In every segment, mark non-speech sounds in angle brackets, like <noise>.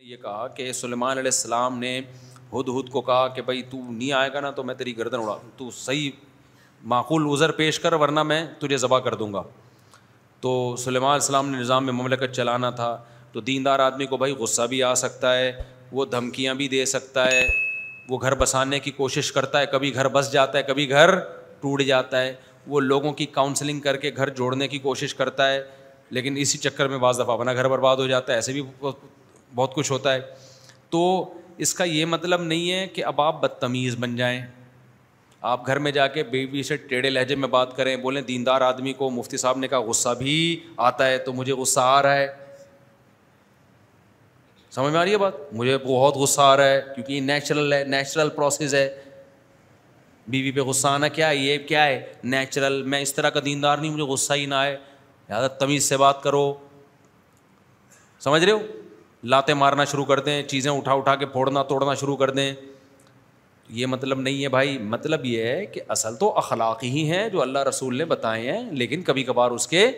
ये कहा कि सुलेमान अलैहिस्सलाम ने हुद हुद को कहा कि भाई तू नहीं आएगा ना तो मैं तेरी गर्दन उड़ा तू सही माकूल उज़र पेश कर वरना मैं तुझे ज़बा कर दूंगा तो सुलेमान अलैहिस्सलाम ने निज़ाम में ममलकत चलाना था तो दीनदार आदमी को भाई गुस्सा भी आ सकता है, वो धमकियाँ भी दे सकता है, वो घर बसाने की कोशिश करता है, कभी घर बस जाता है, कभी घर टूट जाता है, वो लोगों की काउंसलिंग करके घर जोड़ने की कोशिश करता है, लेकिन इसी चक्कर में बाज़ दफ़ा अपना घर बर्बाद हो जाता है, ऐसे भी बहुत कुछ होता है। तो इसका ये मतलब नहीं है कि अब आप बदतमीज़ बन जाएँ आप घर में जाके बेबी से टेढ़े लहजे में बात करें, बोलें, दीनदार आदमी को मुफ्ती साहब ने कहा, गुस्सा भी आता है तो मुझे गुस्सा आ रहा है। समझ में आ रही है बात? मुझे बहुत गुस्सा आ रहा है, क्योंकि ये नेचुरल है नेचुरल प्रोसेस है। बीवी पे गुस्सा आना क्या है? ये क्या है? नेचुरल मैं इस तरह का दीनदार नहीं मुझे गुस्सा ही ना आए। ज़्यादा तमीज़ से बात करो। समझ रहे हो? लाते मारना शुरू कर दें, चीज़ें उठा उठा के फोड़ना तोड़ना शुरू कर दें। ये मतलब नहीं है भाई मतलब ये है कि असल तो अखलाक ही हैं जो अल्लाह रसूल ने बताए हैं, लेकिन कभी कभार उसके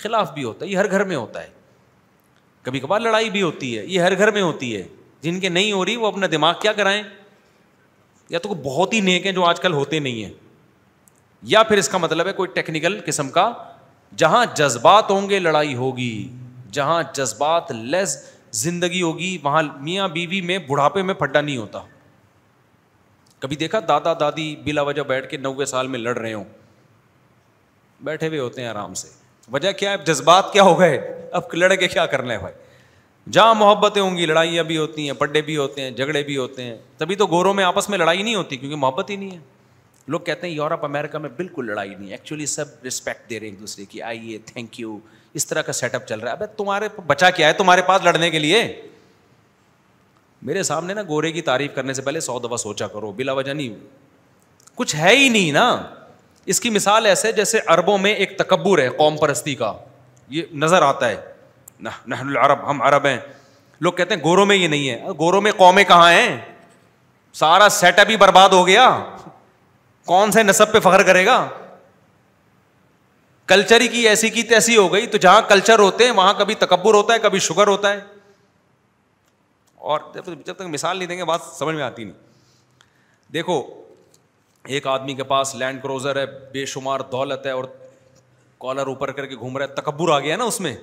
खिलाफ भी होता है, ये हर घर में होता है। कभी कभार लड़ाई भी होती है, ये हर घर में होती है। जिनके नहीं हो रही, वो अपना दिमाग क्या कराएँ? या तो बहुत ही नेक हैं जो आजकल होते नहीं हैं। या फिर इसका मतलब है कोई टेक्निकल किस्म का, जहाँ जज्बात होंगे, लड़ाई होगी। जहाँ जज्बात, लेस ज़िंदगी होगी, वहाँ मियाँ बीवी में, बुढ़ापे में फड्डा नहीं होता। कभी देखा दादा दादी बिला वजह बैठ के नब्बे साल में लड़ रहे हो? बैठे हुए होते हैं आराम से। वजह क्या है? जज्बात क्या हो गए? अब लड़ के क्या करना है भाई? जहाँ मोहब्बतें होंगी, लड़ाइयाँ भी होती हैं, पड्डे भी होते हैं, झगड़े भी होते हैं। तभी तो गोरों में आपस में लड़ाई नहीं होती, क्योंकि मोहब्बत ही नहीं है। लोग कहते हैं, यूरोप, अमेरिका में बिल्कुल लड़ाई नहीं एक्चुअली सब रिस्पेक्ट दे रहे हैं एक दूसरे की। आइए, थैंक यू। इस तरह का सेटअप चल रहा है। अबे, तुम्हारे बचा क्या है तुम्हारे पास लड़ने के लिए? मेरे सामने ना गोरे की तारीफ़ करने से पहले सौ दफ़ा सोचा करो, बिला वजह नहीं कुछ है ही नहीं ना। इसकी मिसाल ऐसे जैसे अरबों में एक तकबर है, कौम परस्ती का। ये नज़र आता है। नहनुल अरब, हम अरब हैं। लोग कहते हैं, गोरों में ये नहीं है। गोरों में कौमें कहाँ हैं? सारा सेटअप ही बर्बाद हो गया। कौन से नसब पे फख्र करेगा? कल्चर ही की ऐसी की तैसी हो गई। तो जहाँ कल्चर होते हैं, वहाँ कभी तकबर होता है, कभी शुगर होता है। और जब जब तक मिसाल नहीं देंगे, बात समझ में आती नहीं। देखो, एक आदमी के पास लैंड क्रोजर है, बेशुमार दौलत है और कॉलर ऊपर करके घूम रहा है तकबर आ गया ना उसमें।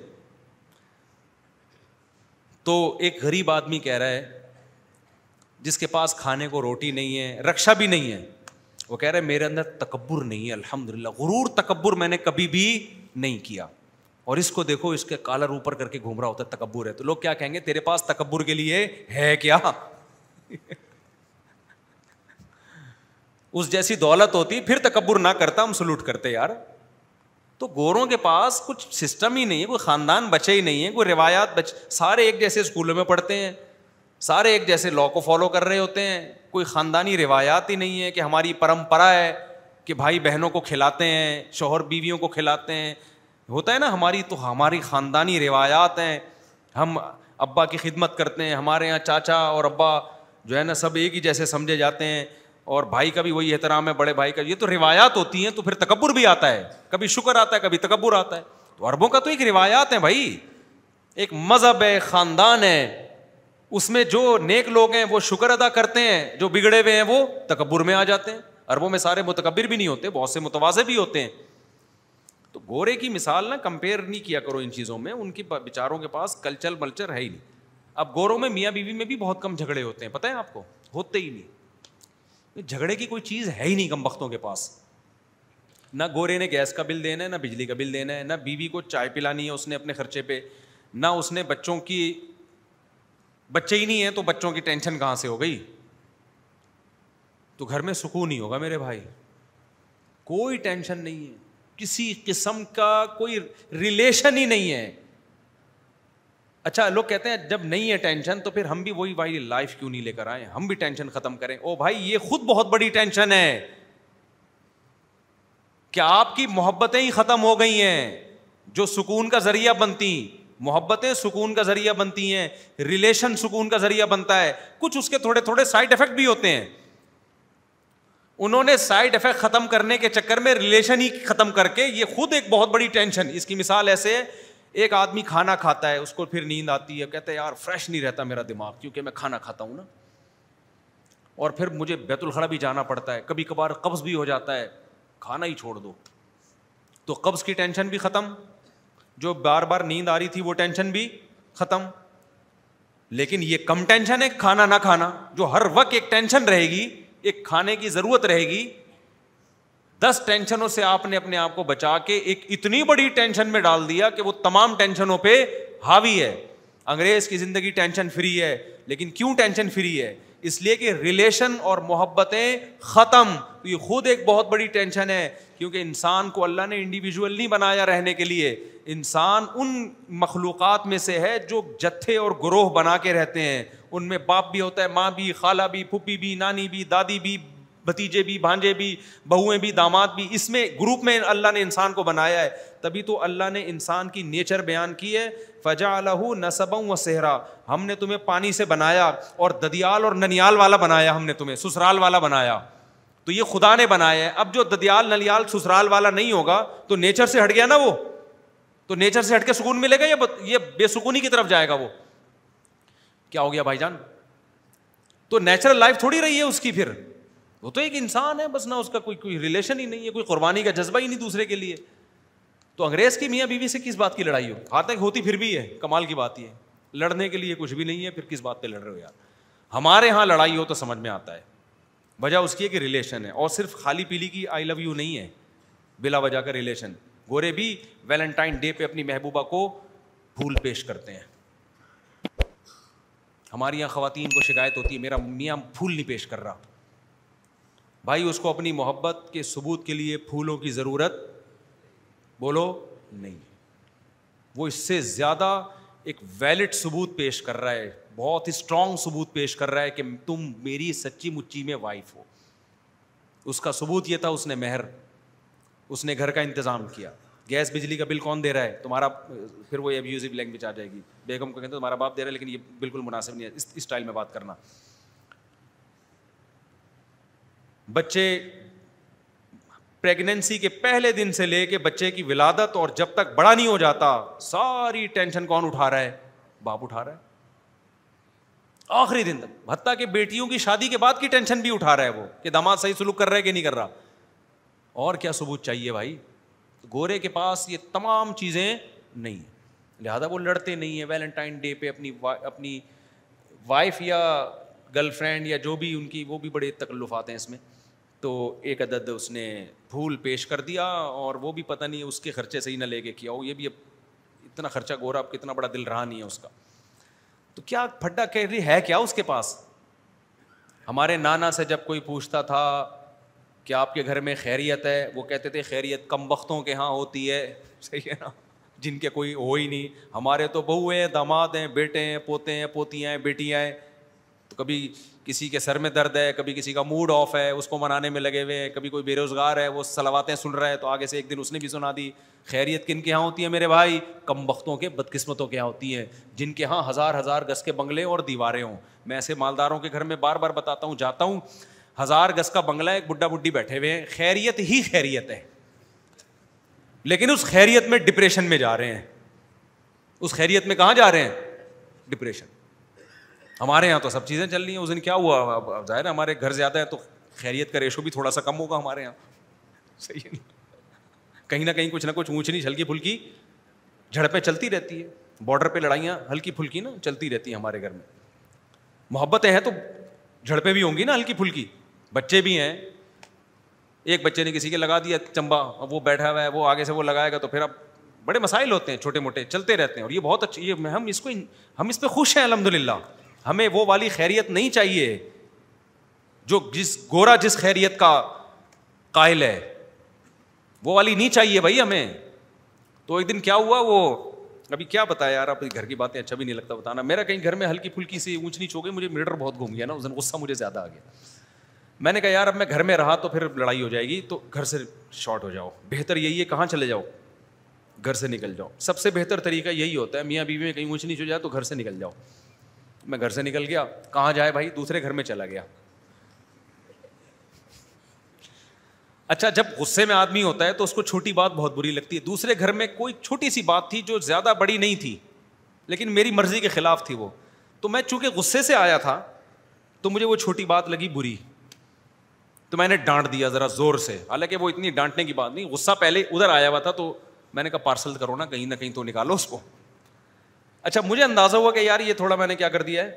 तो एक गरीब आदमी कह रहा है, जिसके पास खाने को रोटी नहीं है, रक्षा भी नहीं है, वो कह रहे मेरे अंदर तकबर नहीं है, अल्हम्दुलिल्लाह, गुरूर तकबर मैंने कभी भी नहीं किया। और इसको देखो, इसके कालर ऊपर करके घूम रहा होता है तकबर है। तो लोग क्या कहेंगे, तेरे पास तकबर के लिए है क्या? <laughs> उस जैसी दौलत होती, फिर तकबर ना करता, हम सलूट करते यार। तो गोरों के पास कुछ सिस्टम ही नहीं है, कोई ख़ानदान बचे ही नहीं है, कोई रिवायात बच, सारे एक जैसे स्कूलों में पढ़ते हैं, सारे एक जैसे लॉ को फॉलो कर रहे होते हैं, कोई ख़ानदानी रिवायात ही नहीं है कि हमारी परंपरा है कि भाई बहनों को खिलाते हैं, शोहर बीवियों को खिलाते हैं होता है ना, हमारी तो हमारी ख़ानदानी रिवायात हैं। हम अब्बा की खिदमत करते हैं, हमारे यहाँ चाचा और अब्बा जो है ना, सब एक ही जैसे समझे जाते हैं। और भाई का भी वही एहतराम है, बड़े भाई का ये तो रिवायात होती हैं तो फिर तकबर भी आता है। कभी शुक्र आता है, कभी तकबर आता है। तो अरबों का तो एक रिवायात है भाई। एक मज़हब है, ख़ानदान है। उसमें जो नेक लोग हैं, वो शुक्र अदा करते हैं। जो बिगड़े हुए हैं, वो तकबर में आ जाते हैं। अरबों में सारे मुतकबिर भी नहीं होते, बहुत से मुतवाजे भी होते हैं। गोरे की मिसाल ना कंपेयर नहीं किया करो इन चीज़ों में। उनकी बेचारों के पास कल्चर मल्चर है ही नहीं। अब गोरों में मियाँ बीवी में भी बहुत कम झगड़े होते हैं, पता है आपको? होते ही नहीं। झगड़े की कोई चीज़ है ही नहीं कम वक्तों के पास। ना गोरे ने गैस का बिल देना है, ना बिजली का बिल देना है, ना बीवी को चाय पिलानी है उसने अपने खर्चे पे, ना उसने बच्चों की, बच्चे ही नहीं है तो बच्चों की टेंशन कहाँ से हो गई? तो घर में सुकून नहीं होगा मेरे भाई। कोई टेंशन नहीं है। किसी किस्म का कोई रिलेशन ही नहीं है। अच्छा लोग कहते हैं, जब नहीं है टेंशन तो फिर हम भी वही भाई लाइफ क्यों नहीं लेकर आए? हम भी टेंशन खत्म करें। ओ भाई, ये खुद बहुत बड़ी टेंशन है। कि आपकी मोहब्बतें ही खत्म हो गई हैं, जो सुकून का ज़रिया बनती? मोहब्बतें सुकून का ज़रिया बनती हैं रिलेशन सुकून का ज़रिया बनता है। कुछ उसके थोड़े थोड़े साइड इफ़ेक्ट भी होते हैं। उन्होंने साइड इफ़ेक्ट खत्म करने के चक्कर में रिलेशन ही खत्म करके ये खुद एक बहुत बड़ी टेंशन इसकी मिसाल ऐसे है, एक आदमी खाना खाता है, उसको फिर नींद आती है, कहते हैं, यार फ्रेश नहीं रहता मेरा दिमाग, क्योंकि मैं खाना खाता हूँ ना. और फिर मुझे बैतुलखला भी जाना पड़ता है कभी कभार कब्ज भी हो जाता है, खाना ही छोड़ दो. तो कब्ज की टेंशन भी ख़त्म, जो बार बार नींद आ रही थी वो टेंशन भी ख़त्म. लेकिन ये कम टेंशन है, खाना ना खाना, जो हर वक्त एक टेंशन रहेगी एक खाने की ज़रूरत रहेगी। दस टेंशनों से आपने अपने आप को बचा के एक इतनी बड़ी टेंशन में डाल दिया कि वो तमाम टेंशनों पे हावी है। अंग्रेज़ की ज़िंदगी टेंशन फ्री है, लेकिन क्यों टेंशन फ्री है? इसलिए कि रिलेशन और मोहब्बतें ख़त्म। तो ये खुद एक बहुत बड़ी टेंशन है। क्योंकि इंसान को अल्लाह ने इंडिविजुअल नहीं बनाया रहने के लिए। इंसान उन मखलूक़ात में से है जो जत्थे और ग्रोह बना के रहते हैं। उनमें बाप भी होता है, माँ भी, खाला भी फुप्पी भी, नानी भी, दादी भी, भतीजे भी, भांजे भी, बहुएँ भी, दामाद भी, इसमें ग्रुप में अल्लाह ने इंसान को बनाया है। तभी तो अल्लाह ने इंसान की नेचर बयान की है फ़जा अलहू नसबम व सेहरा। हमने तुम्हें पानी से बनाया और ददियाल और ननियाल वाला बनाया, हमने तुम्हें, ससुराल वाला बनाया। तो ये खुदा ने बनाया है। अब जो ददियाल ननियाल ससुराल वाला नहीं होगा तो नेचर से हट गया ना वो? तो नेचर से हट के सुकून मिलेगा या ये बेसुकूनी की तरफ़ जाएगा वो? क्या हो गया भाईजान? तो नेचुरल लाइफ थोड़ी रही है उसकी फिर। वो तो एक इंसान है, बस ना उसका कोई कोई रिलेशन ही नहीं है, कोई कुर्बानी का जज्बा ही नहीं दूसरे के लिए। तो अंग्रेज़ की मियाँ बीवी से किस बात की लड़ाई हो? हाथ तक होती फिर भी है, कमाल की बात ये। लड़ने के लिए कुछ भी नहीं है, फिर किस बात पे लड़ रहे हो यार? हमारे यहाँ लड़ाई हो तो समझ में आता है। वजह उसकी है कि रिलेशन है। और सिर्फ़ खाली पीली की आई लव यू नहीं है। बिला वजह का रिलेशन गोरे भी वैलेंटाइन डे पे अपनी महबूबा को फूल पेश करते हैं। हमारी यहाँ खातन को शिकायत होती है, मेरा मियाँ फूल नहीं पेश कर रहा। भाई, उसको अपनी मोहब्बत के सबूत के लिए फूलों की ज़रूरत? बोलो, नहीं। वो इससे ज़्यादा एक वैलिड सबूत पेश कर रहा है। बहुत ही स्ट्रांग सबूत पेश कर रहा है कि तुम मेरी सच्ची मुच्ची में वाइफ हो। उसका सबूत ये था, उसने मेहर, उसने घर का इंतज़ाम किया। गैस बिजली का बिल कौन दे रहा है? तुम्हारा, फिर वो एब्यूजिव लैंग्वेज आ जाएगी। बेगम को कहते तुम्हारा बाप दे रहा है, लेकिन ये बिल्कुल मुनासिब नहीं है। इस स्टाइल में बात करना। बच्चे प्रेगनेंसी के पहले दिन से लेके बच्चे की विलादत और जब तक बड़ा नहीं हो जाता, सारी टेंशन कौन उठा रहा है? बाप उठा रहा है। आखिरी दिन तक। भत्ता के बेटियों की शादी के बाद की टेंशन भी उठा रहा है वो कि दामाद सही सुलूक कर रहा है कि नहीं कर रहा। और क्या सबूत चाहिए भाई? गोरे के पास ये तमाम चीज़ें नहीं लिहाजा वो लड़ते नहीं है वैलेंटाइन डे पे अपनी वा, अपनी वाइफ या गर्लफ्रेंड या जो भी उनकी वो भी बड़े तकल्लुफ़ आते हैं इसमें। तो एक अदद उसने फूल पेश कर दिया और वो भी पता नहीं उसके खर्चे से ही ना लेके किया हो। ये भी अब इतना खर्चा गोरा अब कितना बड़ा दिल रहा नहीं है उसका। तो क्या फड्डा कह रही है क्या उसके पास? हमारे नाना से जब कोई पूछता था कि आपके घर में खैरियत है, वो कहते थे, खैरियत कम वक्तों के यहाँ होती है। <laughs> सही है ना? जिनके कोई हो ही नहीं। हमारे तो बहू हैं, दामाद हैं, बेटे हैं, पोते हैं, पोतियाँ हैं, बेटियाँ हैं। कभी किसी के सर में दर्द है, कभी किसी का मूड ऑफ़ है, उसको मनाने में लगे हुए हैं, कभी कोई बेरोजगार है, वो सलवातें सुन रहा है तो आगे से एक दिन उसने भी सुना दी, खैरियत किन के यहाँ होती है मेरे भाई? कम वक्तों के बदकिस्मतों के यहाँ होती हैं, जिनके यहाँ हज़ार हज़ार गज के बंगले और दीवारें हों। मैं ऐसे मालदारों के घर में बार बार बताता हूँ, जाता हूँ, हज़ार गज का बंगला एक बुढ़ा बुढ़ी बैठे हुए हैं, खैरियत ही खैरियत है। लेकिन उस खैरियत में डिप्रेशन में जा रहे हैं। उस खैरियत में कहाँ जा रहे हैं? डिप्रेशन हमारे यहाँ तो सब चीज़ें चल रही हैं। उस दिन क्या हुआ? अब ज़ाहिर है हमारे घर ज़्यादा है तो खैरियत का रेशो भी थोड़ा सा कम होगा हमारे यहाँ। सही है। कहीं ना कहीं कुछ ना कुछ ऊँच नीच हल्की फुल्की झड़पें चलती रहती है। बॉर्डर पे लड़ाइयाँ हल्की फुल्की ना चलती रहती हैं हमारे घर में। मोहब्बतें हैं तो झड़पें भी होंगी ना हल्की फुल्की। बच्चे भी हैं। एक बच्चे ने किसी के लगा दिया चंबा, अब वो बैठा हुआ है, वो आगे से वो लगाएगा तो फिर अब बड़े मसाइल होते हैं छोटे मोटे चलते रहते हैं। और ये बहुत अच्छी, ये हम इसको हम इस पर खुश हैं अलहमदिल्ला हमें वो वाली खैरियत नहीं चाहिए जो जिस, गोरा जिस खैरियत का कायल है। वो वाली नहीं चाहिए भाई हमें। तो एक दिन क्या हुआ, वो अभी क्या बताया यार अपनी घर की बातें अच्छा भी नहीं लगता बताना। मेरा कहीं घर में हल्की फुल्की सी ऊंच नीच हो गई, मुझे मीटर बहुत घूम गया ना उस दिन, गुस्सा मुझे ज़्यादा आ गया। मैंने कहा, यार, अब मैं घर में रहा तो फिर लड़ाई हो जाएगी तो घर से शॉर्ट हो जाओ। बेहतर यही है, कहाँ चले जाओ? घर से निकल जाओ। सबसे बेहतर तरीका यही होता है, मियाँ बीवी में कहीं ऊँच नीच हो जाए तो घर से निकल जाओ। मैं घर से निकल गया। कहाँ जाए भाई? दूसरे घर में चला गया। अच्छा जब गुस्से में आदमी होता है तो उसको छोटी बात बहुत बुरी लगती है। दूसरे घर में कोई छोटी सी बात थी जो ज़्यादा बड़ी नहीं थी, लेकिन मेरी मर्ज़ी के खिलाफ थी वो। तो मैं चूँकि गुस्से से आया था तो मुझे वो छोटी बात लगी बुरी। तो मैंने डांट दिया ज़रा ज़ोर से। हालाँकि वो इतनी डांटने की बात नहीं, गुस्सा पहले उधर आया हुआ था तो मैंने कहा, पार्सल करो ना, कहीं ना कहीं तो निकालो उसको। अच्छा मुझे अंदाज़ा हुआ कि यार ये थोड़ा मैंने क्या कर दिया है?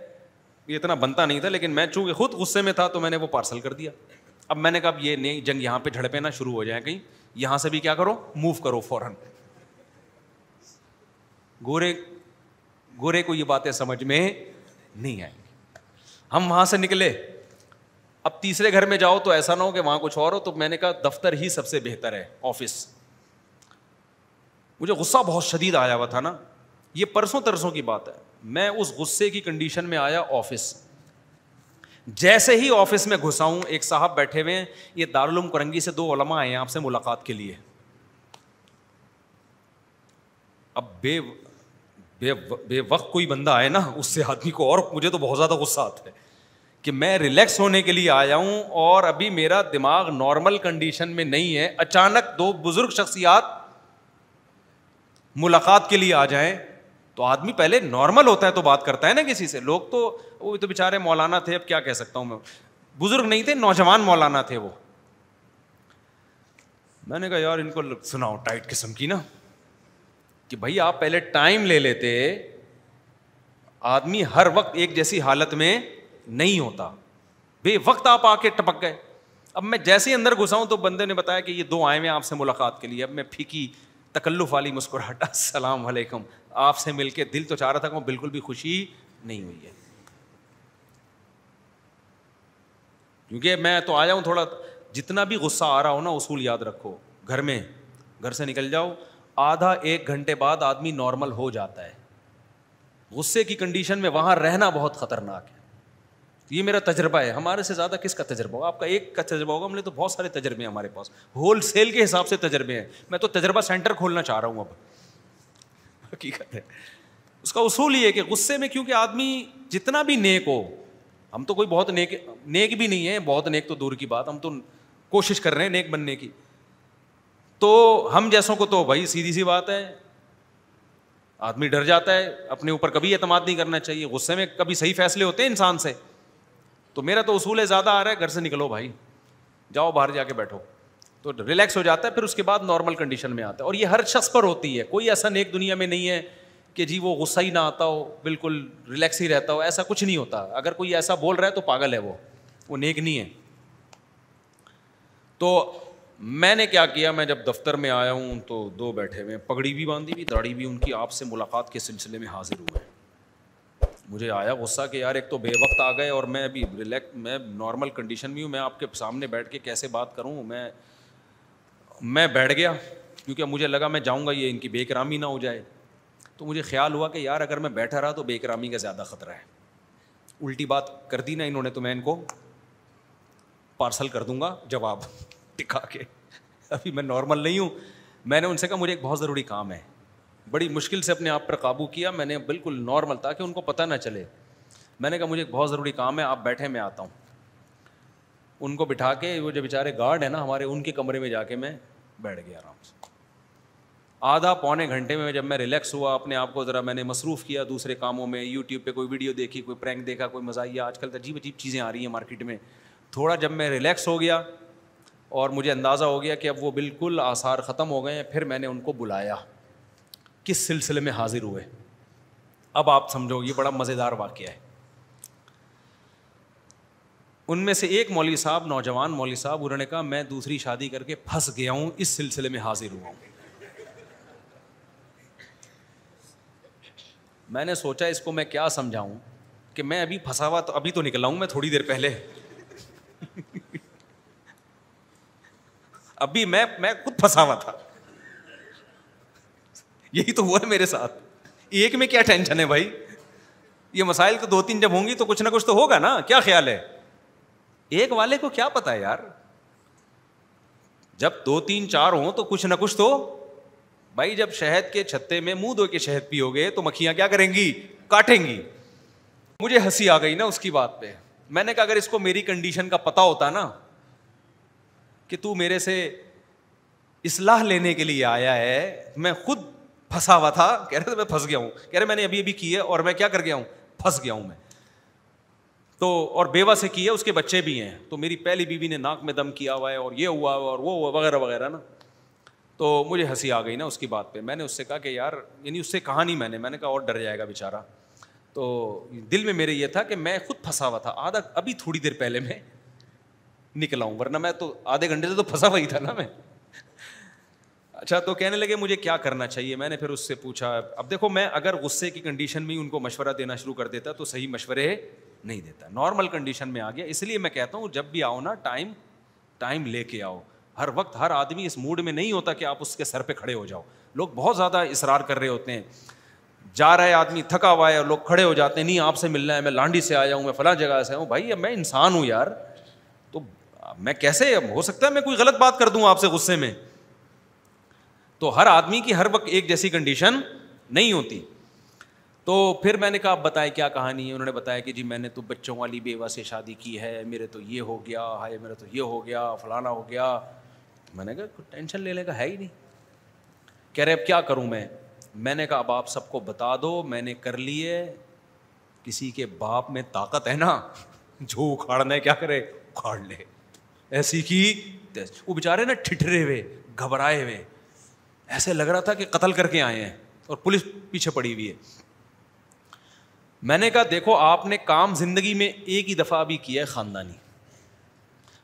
ये इतना बनता नहीं था, लेकिन मैं चूँकि खुद गुस्से में था तो मैंने वो पार्सल कर दिया। अब मैंने कहा ये नहीं, जंग यहाँ पे झड़पे ना शुरू हो जाए कहीं। यहाँ से भी क्या करो? मूव करो फ़ौरन गोरे गोरे को ये बातें समझ में नहीं आएँगी। हम वहाँ से निकले। अब तीसरे घर में जाओ तो ऐसा ना हो कि वहाँ कुछ और हो तो मैंने कहा, दफ्तर ही सबसे बेहतर है, ऑफ़िस। मुझे गुस्सा बहुत शदीद आया हुआ था ना। ये परसों तरसों की बात है। मैं उस गुस्से की कंडीशन में आया ऑफ़िस जैसे ही ऑफ़िस में घुसाऊं एक साहब बैठे हुए हैं, ये दारुल करंगी से दो उलमा आए हैं आपसे मुलाकात के लिए। अब बे बे बेवक्त कोई बंदा आए ना, उससे आदमी को और मुझे तो बहुत ज़्यादा गुस्सा आता है कि मैं रिलैक्स होने के लिए आया हूँ और अभी मेरा दिमाग नॉर्मल कंडीशन में नहीं है। अचानक दो बुज़ुर्ग शख्सियात मुलाकात के लिए आ जाएँ। तो आदमी पहले नॉर्मल होता है तो बात करता है ना किसी से। लोग तो वो तो बेचारे मौलाना थे, अब क्या कह सकता हूँ मैं? बुज़ुर्ग नहीं थे, नौजवान मौलाना थे वो। मैंने कहा, यार, इनको सुनाओ टाइट किस्म की ना। कि भाई, आप पहले टाइम ले लेते, आदमी हर वक्त एक जैसी हालत में नहीं होता। बे वक्त आप आके टपक गए। अब मैं जैसे ही अंदर घुसाऊं तो बंदे ने बताया कि ये दो आए हुए आपसे मुलाकात के लिए। अब मैं फीकी तकल्लुफ वाली मुस्कुराहट। <laughs> अस्सलाम वालेकुम। आपसे मिलके दिल तो चाह रहा था कि बिल्कुल भी खुशी नहीं हुई है। क्योंकि मैं तो आया हूँ थोड़ा, जितना भी गुस्सा आ रहा हो ना, उसूल याद रखो। घर में, घर से निकल जाओ, आधा एक घंटे बाद आदमी नॉर्मल हो जाता है। गुस्से की कंडीशन में वहाँ रहना बहुत खतरनाक है। ये मेरा तजर्बा है। हमारे से ज़्यादा किसका तजर्बा होगा? आपका एक का तजर्बा होगा? हमने तो बहुत सारे तजर्बे हैं हमारे पास। होल सेल के हिसाब से तजर्बे हैं। मैं तो तजर्बा सेंटर खोलना चाह रहा हूँ अब। हकीकत है। उसका उसूल ये कि गुस्से में क्योंकि आदमी जितना भी नेक हो, हम तो कोई बहुत नेक नेक भी नहीं है, बहुत नेक तो दूर की बात, हम तो कोशिश कर रहे हैं नेक बनने की। तो हम जैसों को तो भाई सीधी सी बात है, आदमी डर जाता है, अपने ऊपर कभी एतमाद नहीं करना चाहिए, गुस्से में कभी सही फैसले होते हैं इंसान से। तो मेरा तो उसूल है, ज़्यादा आ रहा है, घर से निकलो भाई, जाओ बाहर जाके बैठो। तो रिलैक्स हो जाता है, फिर उसके बाद नॉर्मल कंडीशन में आता है। और ये हर शख्स पर होती है। कोई ऐसा नेक दुनिया में नहीं है कि जी, वो गुस्सा ही ना आता हो, बिल्कुल रिलैक्स ही रहता हो, ऐसा कुछ नहीं होता। अगर कोई ऐसा बोल रहा है तो पागल है वो। वो नेक नहीं है। तो मैंने क्या किया, मैं जब दफ्तर में आया हूँ तो दो बैठे हुए पगड़ी भी बांधी हुई, दाढ़ी भी उनकी आपसे मुलाकात के सिलसिले में हाजिर हुए मुझे आया गुस्सा कि यार, एक तो बेवक्त आ गए और मैं अभी रिलैक्स मैं नॉर्मल कंडीशन में हूँ, मैं आपके सामने बैठ के कैसे बात करूँ? मैं मैं बैठ गया, क्योंकि मुझे लगा मैं जाऊँगा ये, इनकी बेकरामी ना हो जाए। तो मुझे ख्याल हुआ कि यार, अगर मैं बैठा रहा तो बेकरामी का ज़्यादा ख़तरा है। उल्टी बात कर दी ना इन्होंने तो मैं इनको। पार्सल कर दूँगा, जवाब <laughs> टिका के। अभी मैं नॉर्मल नहीं हूँ। मैंने उनसे कहा, मुझे एक बहुत ज़रूरी काम है। बड़ी मुश्किल से अपने आप पर काबू किया। मैंने बिल्कुल नॉर्मल, ताकि उनको पता ना चले। मैंने कहा, मुझे एक बहुत ज़रूरी काम है, आप बैठे, मैं आता हूँ। उनको बिठा के, वो जो बेचारे गार्ड है ना हमारे, उनके कमरे में जाके मैं बैठ गया आराम से। आधा पौने घंटे में जब मैं रिलैक्स हुआ, अपने आप को ज़रा मैंने मसरूफ़ किया दूसरे कामों में यूट्यूब पे कोई वीडियो देखी, कोई प्रैंक देखा, कोई मज़ाइया आजकल तो अजीब अजीब चीज़ें आ रही हैं मार्केट में। थोड़ा जब मैं रिलैक्स हो गया और मुझे अंदाज़ा हो गया कि अब वो बिल्कुल आसार ख़त्म हो गए हैं, फिर मैंने उनको बुलाया। किस सिलसिले में हाजिर हुए? अब आप समझो, ये बड़ा मज़ेदार वाक़ है। उनमें से एक मौली साहब, नौजवान मौली साहब, उन्होंने कहा, मैं दूसरी शादी करके फंस गया हूँ, इस सिलसिले में हाजिर हुआ हूँ। मैंने सोचा, इसको मैं क्या समझाऊं कि मैं अभी फंसा हुआ तो अभी तो निकला हूँ, मैं थोड़ी देर पहले। अभी मैं मैं खुद फंसा हुआ था। यही तो हुआ है मेरे साथ। एक में क्या टेंशन है भाई? ये मसाइल तो दो तीन जब होंगी तो कुछ ना कुछ तो होगा ना? क्या ख्याल है? एक वाले को क्या पता है यार? जब दो तीन चार हो तो कुछ ना कुछ तो। भाई, जब शहद के छत्ते में मुँह धो के शहद पियोगे तो मक्खियाँ क्या करेंगी? काटेंगी। मुझे हँसी आ गई ना उसकी बात पे। मैंने कहा, अगर इसको मेरी कंडीशन का पता होता ना, कि तू मेरे से इसलाह लेने के लिए आया है, मैं खुद फंसा हुआ था। कह रहे थे, मैं फंस गया हूँ। कह रहे, मैंने अभी अभी की है और मैं क्या कर गया हूँ? फंस गया हूँ मैं। तो और बेवा से की है, उसके बच्चे भी हैं। तो मेरी पहली बीवी ने नाक में दम किया हुआ है, और ये हुआ हुआ, और वो हुआ, वगैरह वगैरह, ना। तो मुझे हँसी आ गई ना उसकी बात पे। मैंने उससे कहा कि, यार, यानी उससे कहा नहीं मैंने। मैंने कहा, और डर जाएगा बेचारा। तो दिल में मेरे ये था कि मैं खुद फंसा हुआ था। आधा, अभी थोड़ी देर पहले मैं निकला हूँ, वरना मैं तो आधे घंटे से तो फंसा हुआ ही था ना मैं। अच्छा तो कहने लगे, मुझे क्या करना चाहिए? मैंने फिर उससे पूछा, अब देखो, मैं अगर गुस्से की कंडीशन में ही उनको मशवरा देना शुरू कर देता तो सही मशवरे नहीं देता। नॉर्मल कंडीशन में आ गया। इसलिए मैं कहता हूँ, जब भी आओ ना टाइम टाइम लेके आओ। हर वक्त हर आदमी इस मूड में नहीं होता कि आप उसके सर पे खड़े हो जाओ। लोग बहुत ज़्यादा इसरार कर रहे होते हैं। जा रहा आदमी, थका हुआ है और लोग खड़े हो जाते हैं, नहीं, आपसे मिलना है, मैं लांडी से आया हूँ, मैं फला जगह से हूँ। भाई, अब मैं इंसान हूँ यार। तो मैं कैसे हो सकता है मैं कोई गलत बात कर दूँ आपसे गुस्से में। तो हर आदमी की हर वक्त एक जैसी कंडीशन नहीं होती। तो फिर मैंने कहा आप बताएँ क्या कहानी है? उन्होंने बताया कि, जी, मैंने तो बच्चों वाली बेवा से शादी की है, मेरे तो ये हो गया, हाय, मेरा तो ये हो गया, फलाना हो गया। तो मैंने कहा टेंशन लेने का है ही नहीं। कह रहे, अब क्या करूँ मैं? मैंने कहा, अब आप सबको बता दो, मैंने कर लिए किसी के बाप में ताकत है ना, <laughs> जो उखाड़ना है, क्या करे? उखाड़ ले। ऐसी की, वो बेचारे ना ठिठरे हुए, घबराए हुए। ऐसे लग रहा था कि कत्ल करके आए हैं और पुलिस पीछे पड़ी हुई है। मैंने कहा देखो आपने काम ज़िंदगी में एक ही दफ़ा भी किया है ख़ानदानी।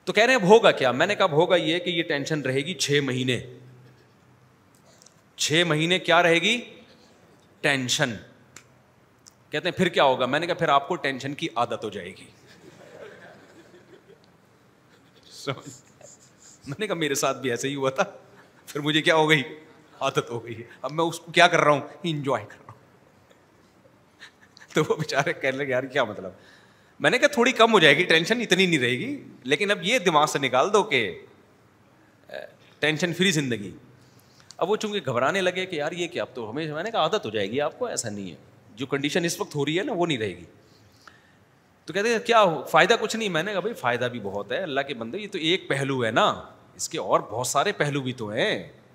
तो कह रहे हैं होगा क्या? मैंने कहा होगा ये कि ये टेंशन रहेगी छह महीने। छह महीने क्या रहेगी? टेंशन। कहते हैं फिर क्या होगा? मैंने कहा फिर आपको टेंशन की आदत हो जाएगी। <laughs> मैंने कहा मेरे साथ भी ऐसे ही हुआ था। फिर मुझे क्या हो गई? आदत हो गई है। अब मैं उसको क्या कर रहा हूँ? इंजॉय कर रहा हूँ। तो वो बेचारे कहने लगे, यार, क्या मतलब? मैंने कहा, थोड़ी कम हो जाएगी, टेंशन इतनी नहीं रहेगी, लेकिन अब ये दिमाग से निकाल दो कि टेंशन फ्री ज़िंदगी। अब वो चूँकि घबराने लगे कि, यार, ये क्या, अब तो हमें मैंने कहा, आदत हो जाएगी आपको, ऐसा नहीं है। जो कंडीशन इस वक्त हो रही है ना, वो नहीं रहेगी। तो कहते हैं, क्या फ़ायदा कुछ नहीं? मैंने कहा, भाई, फ़ायदा भी बहुत है, अल्लाह के बंदे, ये तो एक पहलू है ना, इसके और बहुत सारे पहलू भी तो हैं।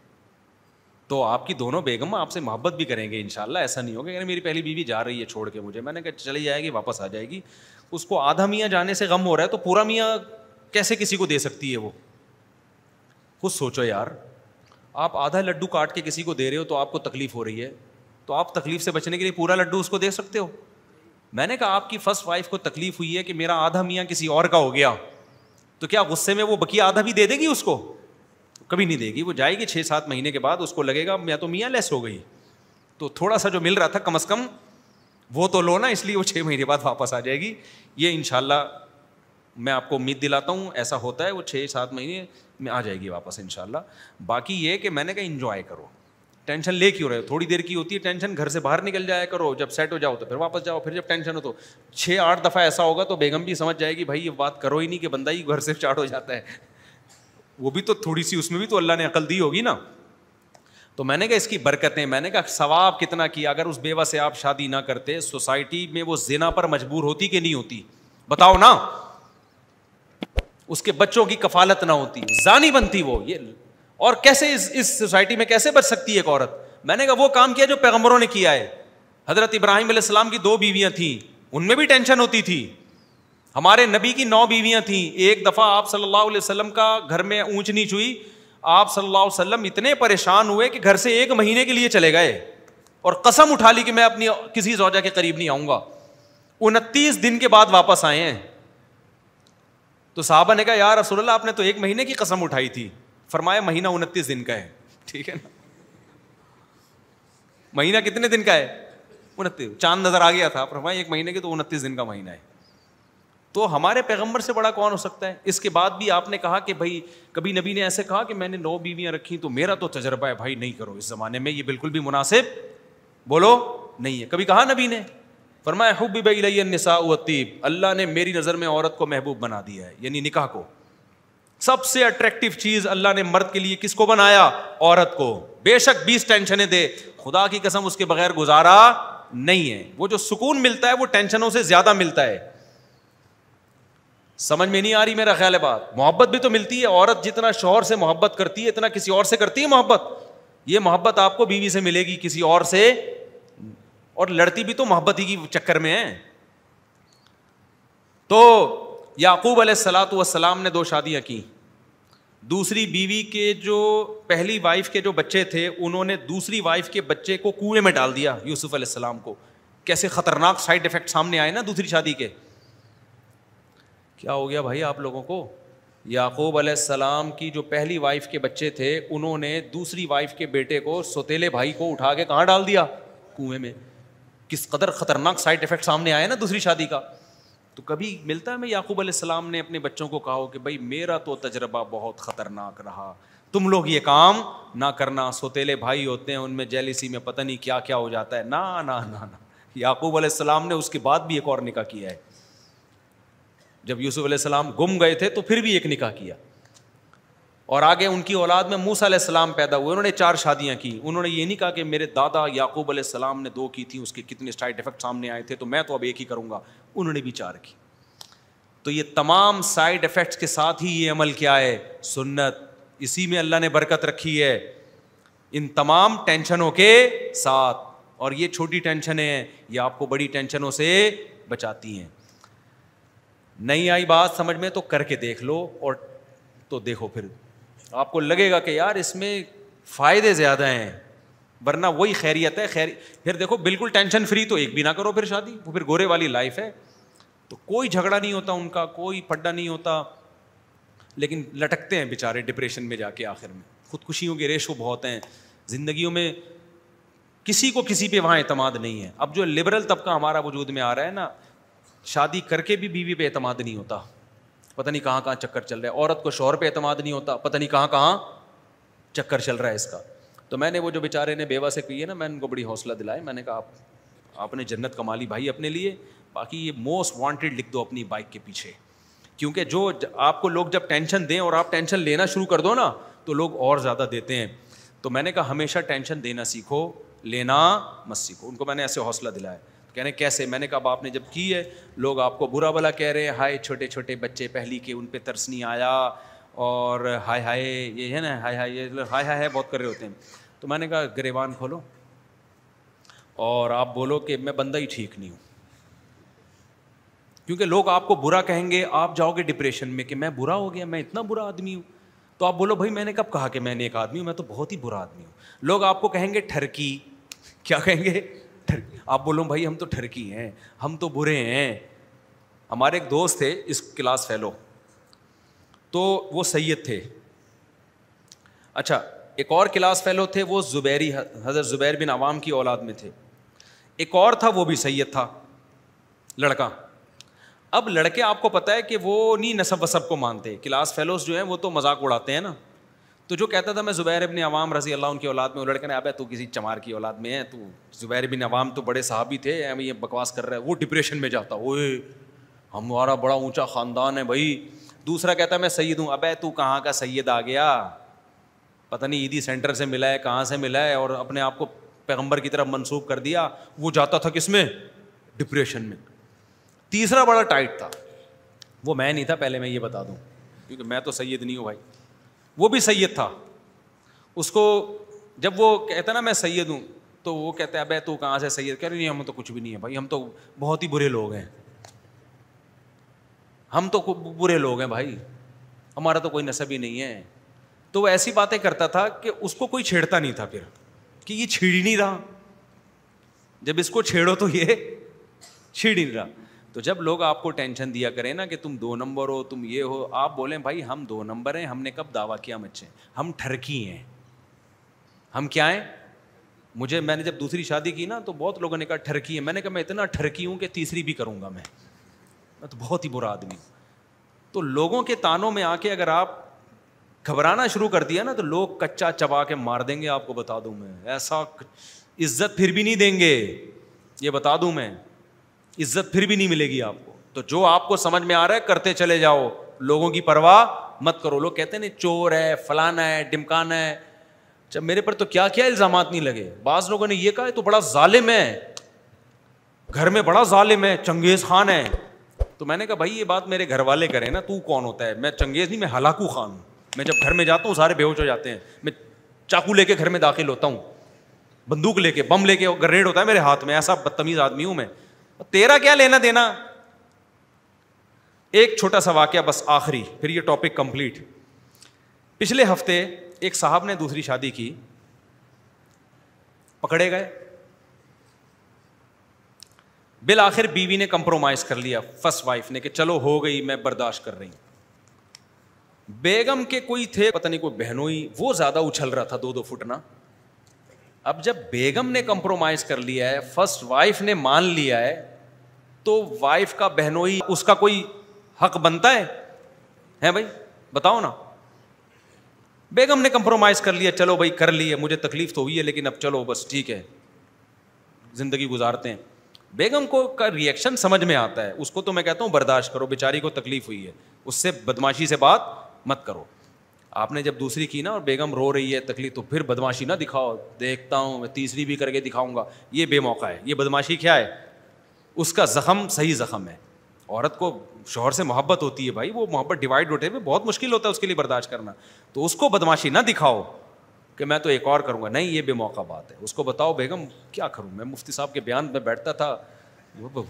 तो आपकी दोनों बेगम आपसे मोहब्बत भी करेंगे इनशाला ऐसा नहीं होगा यानी मेरी पहली बीवी जा रही है छोड़ के मुझे। मैंने कहा, चली जाएगी, वापस आ जाएगी। उसको आधा मियाँ जाने से गम हो रहा है तो पूरा मियाँ कैसे किसी को दे सकती है वो? खुद सोचो यार, आप आधा लड्डू काट के किसी को दे रहे हो तो आपको तकलीफ़ हो रही है। तो आप तकलीफ़ से बचने के लिए पूरा लड्डू उसको दे सकते हो? मैंने कहा, आपकी फ़र्स्ट वाइफ को तकलीफ़ हुई है कि मेरा आधा मियाँ किसी और का हो गया। तो क्या गुस्से में वो बकिया आधा भी दे देगी उसको? कभी नहीं देगी। वो जाएगी छः सात महीने के बाद, उसको लगेगा या तो मियाँ लेस हो गई। तो थोड़ा सा जो मिल रहा था कम अज़ कम, वो तो लो ना, इसलिए वो छः महीने बाद वापस आ जाएगी। ये इन मैं आपको उम्मीद दिलाता हूँ, ऐसा होता है, वो छः सात महीने में आ जाएगी वापस इन बाकी ये कि मैंने कहा इंजॉय करो। टेंशन ले क्यों रहे हो? थोड़ी देर की होती है टेंशन घर से बाहर निकल जाया करो। जब सेट हो जाओ तो फिर वापस जाओ। फिर जब टेंशन हो तो छः आठ दफ़ा ऐसा होगा तो बेगम भी समझ जाएगी, भाई, ये बात करो ही नहीं कि बंदा ही घर से <laughs> स्टार्ट हो जाता है। वो भी तो थोड़ी सी, उसमें भी तो अल्लाह ने अकल दी होगी ना। तो मैंने कहा, इसकी बरकतें, मैंने कहा, सवाब कितना किया, अगर उस बेवा से आप शादी ना करते, सोसाइटी में वो जिना पर मजबूर होती कि नहीं होती? बताओ ना। उसके बच्चों की कफालत ना होती, जानी बनती वो, ये। और कैसे इस इस सोसाइटी में कैसे बच सकती है एक औरत? मैंने कहा, वो काम किया जो पैगंबरों ने किया है। हज़रत इब्राहिम की दो बीवियाँ थी, उनमें भी टेंशन होती थी। हमारे नबी की नौ बीवियाँ थी। एक दफ़ा आप सल्लल्लाहु अलैहि वसल्लम का घर में ऊंच नीच हुई। आप सल्लल्लाहु अलैहि वसल्लम इतने परेशान हुए कि घर से एक महीने के लिए चले गए। और कसम उठा ली कि मैं अपनी किसी जोजा के करीब नहीं आऊँगा। उनतीस दिन के बाद वापस आए हैं। तो साहबा ने कहा यार रसोल्ला आपने तो एक महीने की कसम उठाई थी। फरमाया, महीना उनतीस दिन का है। ठीक है ना? महीना कितने दिन का है? उनतीस। चाँद नज़र आ गया था। फरमाया, एक महीने की तो उनतीस दिन का महीना है। तो हमारे पैगंबर से बड़ा कौन हो सकता है? इसके बाद भी आपने कहा कि भाई, कभी नबी ने ऐसे कहा कि मैंने नौ बीवियाँ रखी तो मेरा तो तजर्बा है, भाई नहीं करो। इस ज़माने में ये बिल्कुल भी मुनासिब बोलो नहीं है। कभी कहा नबी ने? फरमाया हुब निसातीब अल्लाह ने मेरी नज़र में औरत को महबूब बना दिया है, यानी निकाह को। सबसे अट्रैक्टिव चीज़ अल्लाह ने मर्द के लिए किसको बनाया? औरत को। बेशक बीस टेंशनें दे। खुदा की कसम, उसके बगैर गुजारा नहीं है। वो जो सुकून मिलता है, वो टेंशनों से ज़्यादा मिलता है। समझ में नहीं आ रही मेरा ख्याल है बात। मोहब्बत भी तो मिलती है, औरत जितना शोहर से मोहब्बत करती है, इतना किसी और से करती है मोहब्बत। ये मोहब्बत आपको बीवी से मिलेगी किसी और से। और लड़ती भी तो मोहब्बत ही की चक्कर में है। तो याकूब सलाम ने दो शादियाँ की। दूसरी बीवी के जो पहली वाइफ के जो बच्चे थे, उन्होंने दूसरी वाइफ के बच्चे को कुएँ में डाल दिया, यूसुफ को। कैसे खतरनाक साइड इफ़ेक्ट सामने आए ना दूसरी शादी के। क्या हो गया भाई आप लोगों को? याकूब अलैहिस्सलाम की जो पहली वाइफ के बच्चे थे, उन्होंने दूसरी वाइफ के बेटे को, सोतेले भाई को उठा के कहाँ डाल दिया? कुएँ में। किस कदर खतरनाक साइड इफ़ेक्ट सामने आए ना दूसरी शादी का। तो कभी मिलता है मैं याकूब सलाम ने अपने बच्चों को कहा कि भाई, मेरा तो तजर्बा बहुत ख़तरनाक रहा। तुम लोग ये काम ना करना। सोतेले भाई होते हैं, उनमें जेलिसी में पता नहीं क्या क्या हो जाता है। ना ना ना ना। याकूब सलाम ने उसके बाद भी एक और निकाह किया है। जब यूसुफ सलाम गुम गए थे तो फिर भी एक निकाह किया। और आगे उनकी औलाद में मूसा सलाम पैदा हुए, उन्होंने चार शादियाँ की। उन्होंने ये नहीं कहा कि मेरे दादा याकूब सलाम ने दो की थी, उसके कितने साइड इफ़ेक्ट सामने आए थे तो मैं तो अब एक ही करूँगा। उन्होंने भी चार की। तो ये तमाम साइड इफेक्ट्स के साथ ही ये अमल क्या है? सुन्नत। इसी में अल्लाह ने बरकत रखी है। इन तमाम टेंशनों के साथ। और ये छोटी टेंशनें हैं, ये आपको बड़ी टेंशनों से बचाती हैं। नहीं आई बात समझ में तो करके देख लो और तो देखो फिर। आपको लगेगा कि यार इसमें फ़ायदे ज़्यादा हैं, वरना वही खैरियत है, खैर, फिर देखो बिल्कुल टेंशन फ्री तो एक भी ना करो फिर शादी, वो फिर गोरे वाली लाइफ है। तो कोई झगड़ा नहीं होता उनका, कोई पड्डा नहीं होता, लेकिन लटकते हैं बेचारे डिप्रेशन में जाके आखिर में। खुदकुशियों के रेशो बहुत हैं, ज़िंदगियों में किसी को किसी पे वहाँ अतमाद नहीं है। अब जो लिबरल तबका हमारा वजूद में आ रहा है ना शादी करके भी बीवी पे अतमाद नहीं होता। पता नहीं कहाँ कहाँ चक्कर चल रहा है। औरत को शोहर पे अतमाद नहीं होता। पता नहीं कहाँ कहाँ चक्कर चल रहा है इसका। तो मैंने वो जो बेचारे ने बेवा से है ना मैंने उनको बड़ी हौसला दिलाया मैंने कहा, आप, आपने जन्नत कमा ली भाई अपने लिए। बाकी ये मोस्ट वांटेड लिख दो अपनी बाइक के पीछे। क्योंकि जो आपको लोग जब टेंशन दें और आप टेंशन लेना शुरू कर दो ना तो लोग और ज़्यादा देते हैं। तो मैंने कहा, हमेशा टेंशन देना सीखो, लेना मत सीखो। उनको मैंने ऐसे हौसला दिलाया। कहने, कैसे? मैंने कहा आपने जब की है, लोग आपको बुरा भला कह रहे हैं। हाय छोटे छोटे बच्चे, पहली के उन पर तरस नहीं आया और हाय हाय, ये है ना, हाय हाय, ये हाय हाय है बहुत कर रहे होते हैं। तो मैंने कहा गरेबान खोलो और आप बोलो कि मैं बंदा ही ठीक नहीं हूँ। क्योंकि लोग आपको बुरा कहेंगे, आप जाओगे डिप्रेशन में कि मैं बुरा हो गया, मैं इतना बुरा आदमी हूँ। तो आप बोलो, भाई, मैंने कब कहा कि मैंने एक आदमी हूँ? मैं तो बहुत ही बुरा आदमी हूँ। लोग आपको कहेंगे, ठरकी। क्या कहेंगे? आप बोलो, भाई, हम तो ठरकी हैं, हम तो बुरे हैं। हमारे एक दोस्त थे, इस क्लास फेलो। तो वो सैयद थे। अच्छा एक और क्लास फेलो थे, वो जुबैरी हज़रत ज़ुबैर बिन अवाम की औलाद में थे। एक और था, वो भी सैयद था, लड़का। अब लड़के, आपको पता है कि वो नहीं नसब वसब को मानते। क्लास फेलोज जो हैं, वो तो मज़ाक उड़ाते हैं ना। तो जो कहता था मैं ज़ुबैर बिन अवाम रज़ी अल्लाह उनकी औलाद में लड़के ने, अब, तू किसी चमार की औलाद में है, तू ज़ुबैर बिन अवाम तो बड़े साहबी थे ये बकवास कर रहा है। वो डिप्रेशन में जाता, ओए, हमारा बड़ा ऊँचा ख़ानदान है भाई। दूसरा कहता, मैं सैयद हूँ। अब, तू कहाँ का सैयद आ गया? पता नहीं, ईदी सेंटर से मिला है, कहाँ से मिला है? और अपने आप को पैगंबर की तरफ़ मनसूब कर दिया। वो जाता था किसमें? डिप्रेशन में। तीसरा बड़ा टाइट था। वो मैं नहीं था, पहले मैं ये बता दूँ, क्योंकि मैं तो सैयद नहीं हूँ भाई। वो भी सैयद था। उसको जब वो कहता ना, मैं सैयद हूँ तो वो कहते हैं, अबे, तू कहाँ से सैयद? कह रही, नहीं, हम तो कुछ भी नहीं है भाई, हम तो बहुत ही बुरे लोग हैं। हम तो बुरे लोग हैं भाई, हमारा तो कोई नसब ही नहीं है। तो वो ऐसी बातें करता था कि उसको कोई छेड़ता नहीं था फिर, कि ये छेड़ ही नहीं रहा। जब इसको छेड़ो तो ये <laughs> छेड़ ही नहीं रहा। तो जब लोग आपको टेंशन दिया करें ना कि तुम दो नंबर हो, तुम ये हो, आप बोले, भाई, हम दो नंबर हैं, हमने कब दावा किया मुझसे? हम ठरकी हैं। हम क्या हैं? मुझे, मैंने जब दूसरी शादी की ना तो बहुत लोगों ने कहा, ठरकी है। मैंने कहा, मैं इतना ठरकी हूँ कि तीसरी भी करूँगा मैं। मैं तो बहुत ही बुरा आदमी तो लोगों के तानों में आके अगर आप घबराना शुरू कर दिया ना तो लोग कच्चा चबा के मार देंगे, आपको बता दूँ मैं। ऐसा इज़्ज़त फिर भी नहीं देंगे। ये बता दूँ मैं इज़्ज़त फिर भी नहीं मिलेगी आपको। तो जो आपको समझ में आ रहा है, करते चले जाओ। लोगों की परवाह मत करो। लोग कहते हैं चोर है, फलाना है, डिमकाना है। जब मेरे पर तो क्या क्या इल्ज़ाम नहीं लगे? बाज लोगों ने ये कहा तो बड़ा जालिम है। घर में बड़ा जालिम है, चंगेज खान है। तो मैंने कहा, भाई, ये बात मेरे घर वाले करें ना, तू कौन होता है? मैं चंगेज नहीं, मैं हलाकू खान हूँ। मैं जब घर में जाता हूँ, सारे बेहोश हो जाते हैं। मैं चाकू लेके घर में दाखिल होता हूँ। बंदूक लेके, बम लेके ग्रेनेड होता है मेरे हाथ में, ऐसा बदतमीज आदमी हूँ मैं। तेरा क्या लेना देना? एक छोटा सा वाक्य, बस आखिरी, फिर ये टॉपिक कंप्लीट पिछले हफ़्ते एक साहब ने दूसरी शादी की। पकड़े गए। बिल आखिर बीवी ने कंप्रोमाइज कर लिया। फ़र्स्ट वाइफ ने कि चलो हो गई, मैं बर्दाश्त कर रही हूँ। बेगम के कोई थे, पता नहीं कोई बहनोई वो ज़्यादा उछल रहा था दो दो फुट ना। अब जब बेगम ने कंप्रोमाइज कर लिया है फ़र्स्ट वाइफ ने मान लिया है तो वाइफ का बहनोई उसका कोई हक बनता है? है भाई? बताओ ना। बेगम ने कंप्रोमाइज कर लिया, चलो भाई, कर लिया मुझे तकलीफ़ तो हुई है, लेकिन अब चलो, बस ठीक है। ज़िंदगी गुजारते हैं। बेगम को का रिएक्शन समझ में आता है। उसको तो मैं कहता हूँ, बर्दाश्त करो, बेचारी को तकलीफ़ हुई है। उससे बदमाशी से बात मत करो। आपने जब दूसरी की ना, और बेगम रो रही है, तकलीफ़ तो फिर बदमाशी ना दिखाओ। देखता हूँ, मैं तीसरी भी करके दिखाऊँगा। ये बेमौका है। ये बदमाशी क्या है? उसका ज़ख़म सही ज़ख़म है। औरत को शोहर से मोहब्बत होती है भाई, वो मोहब्बत डिवाइड होते हुए बहुत मुश्किल होता है उसके लिए बर्दाश्त करना। तो उसको बदमाशी ना दिखाओ कि मैं तो एक और करूँगा। नहीं, ये बेमौका बात है। उसको बताओ, बेगम, क्या करूँ? मैं मुफ्ती साहब के बयान में बैठता था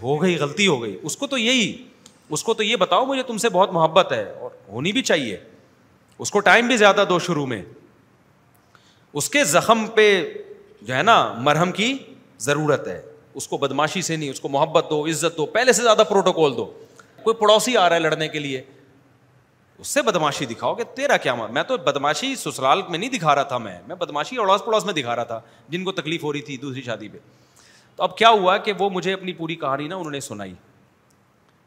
हो गई, गलती हो गई। उसको तो यही, उसको तो ये बताओ मुझे तुमसे बहुत मोहब्बत है और होनी भी चाहिए। उसको टाइम भी ज़्यादा दो शुरू में। उसके ज़ख़म पे जो है ना, मरहम की ज़रूरत है। उसको बदमाशी से नहीं, उसको मोहब्बत दो, इज़्ज़त दो, पहले से ज़्यादा प्रोटोकॉल दो। कोई पड़ोसी आ रहा है लड़ने के लिए, उससे बदमाशी दिखाओ कि तेरा क्या मैं? तो बदमाशी ससुराल में नहीं दिखा रहा था मैं मैं बदमाशी अड़ोस पड़ोस में दिखा रहा था, जिनको तकलीफ़ हो रही थी दूसरी शादी पे। तो अब क्या हुआ कि वो मुझे अपनी पूरी कहानी ना उन्होंने सुनाई।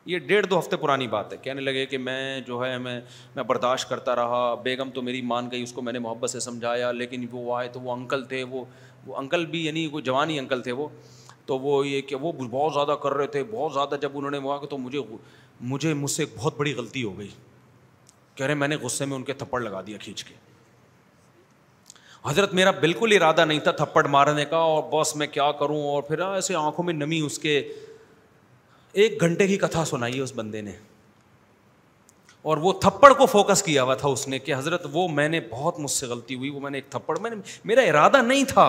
ये डेढ़ दो हफ़्ते पुरानी बात है, कहने लगे कि मैं जो है, मैं मैं बर्दाश्त करता रहा, बेगम तो मेरी मान गई, उसको मैंने मोहब्बत से समझाया, लेकिन वो आए तो वो अंकल थे, वो वो अंकल भी यानी कोई जवानी अंकल थे वो तो वो ये कि वो बहुत ज़्यादा कर रहे थे, बहुत ज़्यादा जब उन्होंने वहाँ तो मुझे मुझे मुझसे एक बहुत बड़ी गलती हो गई। कह रहे, मैंने गुस्से में उनके थप्पड़ लगा दिया खींच के। हज़रत, मेरा बिल्कुल इरादा नहीं था थप्पड़ मारने का और बस मैं क्या करूँ और फिर ऐसे आँखों में नमी उसके। एक घंटे की कथा सुनाई उस बंदे ने। और वो थप्पड़ को फोकस किया हुआ था उसने कि, हज़रत, वो मैंने, बहुत मुझसे गलती हुई, वो मैंने एक थप्पड़, मैंने, मेरा इरादा नहीं था।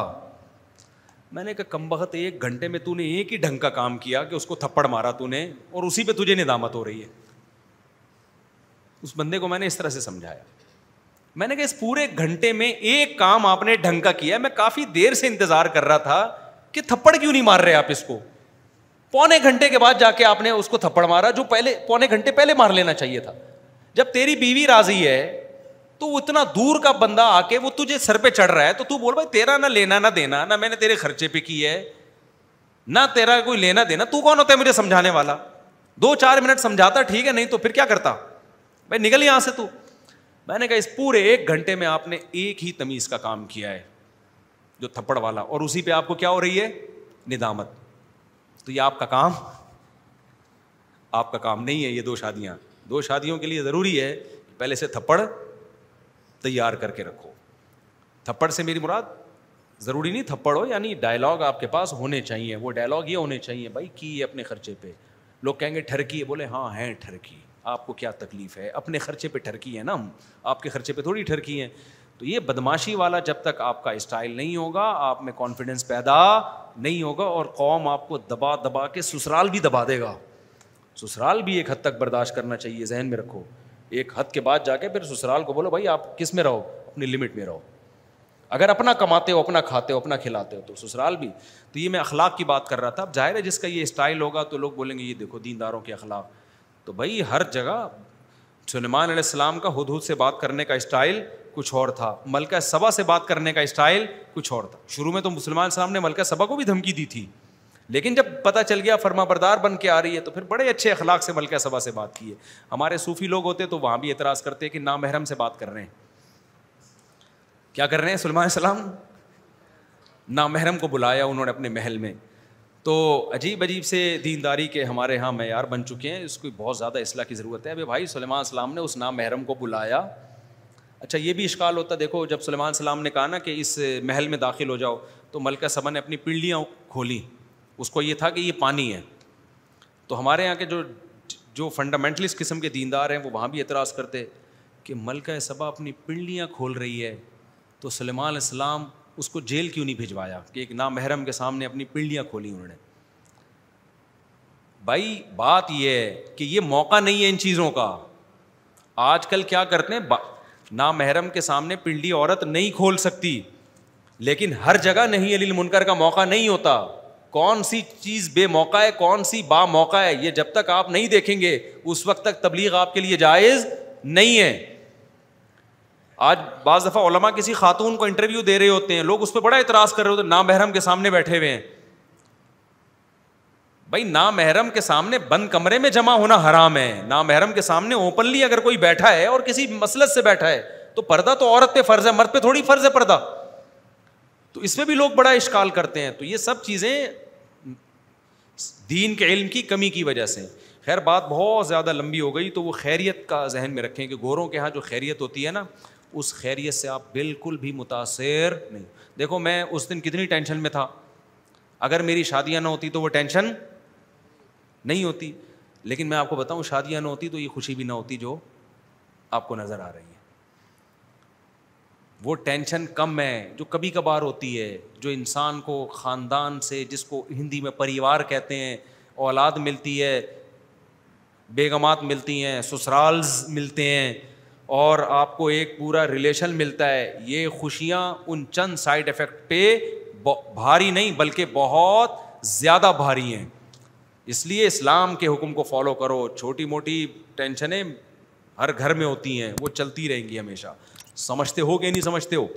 मैंने कहा, कम वक्त एक घंटे में तूने एक ही ढंग का काम किया कि उसको थप्पड़ मारा तूने और उसी पे तुझे निदामत हो रही है। उस बंदे को मैंने इस तरह से समझाया। मैंने कहा, इस पूरे घंटे में एक काम आपने ढंग का किया मैं काफ़ी देर से इंतज़ार कर रहा था कि थप्पड़ क्यों नहीं मार रहे आप इसको। पौने घंटे के बाद जाके आपने उसको थप्पड़ मारा, जो पहले, पौने घंटे पहले मार लेना चाहिए था। जब तेरी बीवी राज़ी है तो उतना दूर का बंदा आके वो तुझे सर पे चढ़ रहा है तो तू बोल, भाई, तेरा ना लेना ना देना, ना मैंने तेरे खर्चे पे की है, ना तेरा कोई लेना देना, तू कौन होता है मुझे समझाने वाला? दो चार मिनट समझाता, ठीक है, नहीं तो फिर क्या करता? भाई, निकल यहाँ से तू। मैंने कहा, इस पूरे एक घंटे में आपने एक ही तमीज का काम किया है, जो थप्पड़ वाला, और उसी पे आपको क्या हो रही है? निदामत। तो ये आपका काम आपका काम नहीं है ये दो शादियाँ। दो शादियों के लिए ज़रूरी है पहले से थप्पड़ तैयार करके रखो। थप्पड़ से मेरी मुराद? ज़रूरी नहीं थप्पड़ हो, यानी डायलॉग आपके पास होने चाहिए। वो डायलॉग ये होने चाहिए, भाई, की अपने खर्चे पे? लोग कहेंगे, ठरकी है। बोले हाँ हैं ठरकी। आपको क्या तकलीफ़ है? अपने खर्चे पे ठरकी है ना हम? आपके खर्चे पे थोड़ी ठरकी है। तो ये बदमाशी वाला जब तक आपका स्टाइल नहीं होगा, आप में कॉन्फिडेंस पैदा नहीं होगा और कौम आपको दबा दबा के ससुराल भी दबा देगा। ससुराल भी एक हद तक बर्दाश्त करना चाहिए, जहन में रखो। एक हद के बाद जाके फिर ससुराल को बोलो, भाई, आप किसमें रहो? अपनी लिमिट में रहो। अगर अपना कमाते हो, अपना खाते हो, अपना खिलाते हो तो ससुराल भी। तो ये मैं अखलाक की बात कर रहा था। अब ज़ाहिर है जिसका ये स्टाइल होगा तो लोग बोलेंगे, ये देखो, दीनदारों के अखलाक। तो भाई, हर जगह सुलेमान सलाम का हुद से बात करने का स्टाइल कुछ और था। मलका सबा से बात करने का स्टाइल कुछ और था। शुरू में तो मुसलमान साहब ने मलका सबा को भी धमकी दी थी। लेकिन जब पता चल गया, फर्मा बरदार बन के आ रही है तो फिर बड़े अच्छे अखलाक से मलका सबा से बात की है। हमारे सूफी लोग होते तो वहाँ भी एतराज़ करते कि ना महरम से बात कर रहे हैं। क्या कर रहे हैं सलमान सलाम? ना महरम को बुलाया उन्होंने अपने महल में। तो अजीब अजीब से दीनदारी के हमारे यहाँ मैार बन चुके हैं, इसको बहुत ज़्यादा असलाह की ज़रूरत है। अभी भाई, सलेमान सलाम ने उस नाम महरम को बुलाया। अच्छा ये भी इश्काल होता, देखो, जब सलेमान सलाम ने कहा ना कि इस महल में दाखिल हो जाओ तो मलका सबा ने अपनी पिंडियाँ खोली। उसको ये था कि ये पानी है। तो हमारे यहाँ के जो जो फंडामेंटलिस्ट किस्म के दीनदार हैं, वो वहाँ भी एतराज़ करते कि मलका सबा अपनी पिंडियाँ खोल रही है। तो सलेमान इस्लाम उसको जेल क्यों नहीं भिजवाया? कि एक नामहरम के सामने अपनी पिंडियाँ खोली उन्होंने। भाई, बात यह है कि ये मौका नहीं है इन चीज़ों का। आजकल क्या करते हैं? नामहरम के सामने पिंडी औरत नहीं खोल सकती। लेकिन हर जगह नहीं अलील मुनकर का मौका नहीं होता। कौन सी चीज़ बेमौका है, कौन सी बा मौका है, ये जब तक आप नहीं देखेंगे, उस वक्त तक तबलीग आपके लिए जायज़ नहीं है। आज बाज़ दफ़ा किसी खातून को इंटरव्यू दे रहे होते हैं, लोग उस पर बड़ा इतराज़ कर रहे होते हैं नाम महरम के सामने बैठे हुए हैं। भाई नाम महरम के सामने बंद कमरे में जमा होना हराम है। नाम महरम के सामने ओपनली अगर कोई बैठा है और किसी मसलत से बैठा है तो पर्दा तो औरत पे फ़र्ज़ है, मर्द पे थोड़ी फ़र्ज़ है पर्दा। तो इसमें भी लोग बड़ा इश्काल करते हैं। तो ये सब चीज़ें दीन के इल्म की कमी की वजह से। खैर, बात बहुत ज़्यादा लंबी हो गई तो वो खैरियत का जहन में रखें कि गोरों के यहाँ जो खैरियत होती है ना, उस खैरियत से आप बिल्कुल भी मुतासर नहीं। देखो, मैं उस दिन कितनी टेंशन में था। अगर मेरी शादियाँ ना होती तो वो टेंशन नहीं होती। लेकिन मैं आपको बताऊँ, शादियाँ ना होती तो ये खुशी भी ना होती जो आपको नज़र आ रही है। वो टेंशन कम है, जो कभी कभार होती है, जो इंसान को ख़ानदान से, जिसको हिंदी में परिवार कहते हैं, औलाद मिलती है, बेगमात मिलती हैं, ससुराल्स मिलते हैं, और आपको एक पूरा रिलेशन मिलता है, ये खुशियाँ उन चंद साइड इफ़ेक्ट पे भारी नहीं, बल्कि बहुत ज़्यादा भारी हैं। इसलिए इस्लाम के हुक्म को फॉलो करो छोटी मोटी टेंशनें हर घर में होती हैं, वो चलती रहेंगी हमेशा। समझते हो कि नहीं समझते हो?